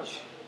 much.